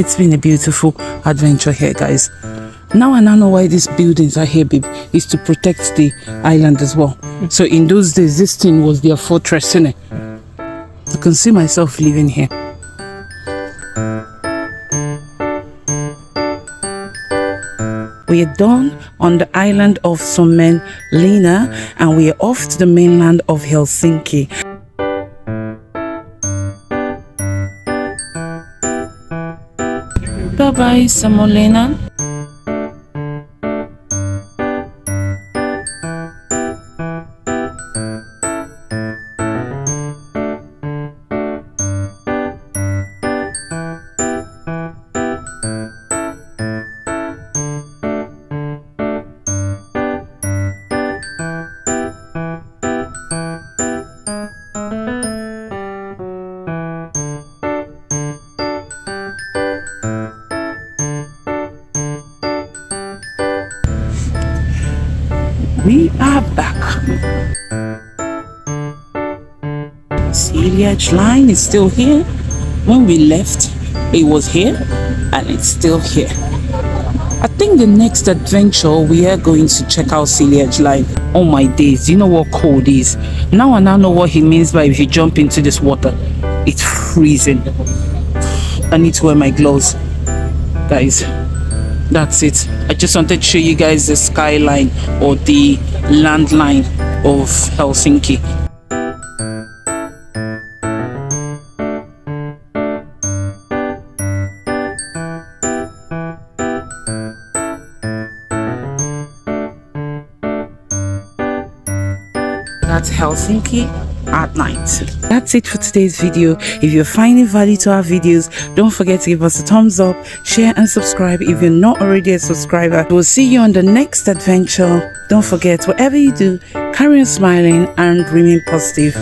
it's been a beautiful adventure here guys now i now know why these buildings are here babe is to protect the island as well so in those days this thing was their fortress innit? i can see myself living here We are done on the island of Lina, and we are off to the mainland of Helsinki. Bye bye, Suomenlinna. We are back. Silja Line is still here. When we left, it was here and it's still here. I think the next adventure we are going to check out Silja Line. Oh my days, you know what cold is? Now I now know what he means by if you jump into this water, it's freezing. I need to wear my gloves. Guys, that's it just wanted to show you guys the skyline or the landline of helsinki. That's helsinki at night. That's it for today's video. If you're finding value to our videos, don't forget to give us a thumbs up, share and subscribe if you're not already a subscriber. We'll see you on the next adventure. Don't forget, whatever you do, carry on smiling and remain positive.